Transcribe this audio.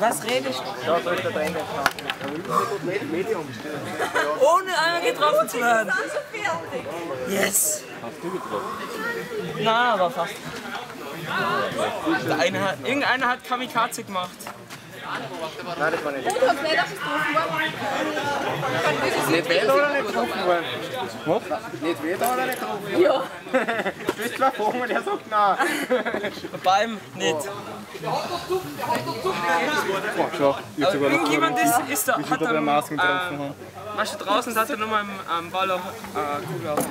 Was redest du? Ja, drückt der Trainer. Medium. Ohne einmal getroffen zu werden. Yes! Hast du getroffen? Nein, aber fast. Der eine hat, irgendeiner hat Kamikaze gemacht. Nein, das war nicht. Du kannst nicht getroffen worden. Nicht weder oder nicht getroffen worden? Was? Nicht weder oder nicht getroffen worden? Ja. Du bist zwar vor mir, der sagt nein. Beim nicht. Oh, schau, ich hab Aber sogar noch irgendjemand ist, ist da, hat da bei am, Masken getroffen äh, weißt du, draußen hat er nochmal am, am Ball auch äh, Kugel auf.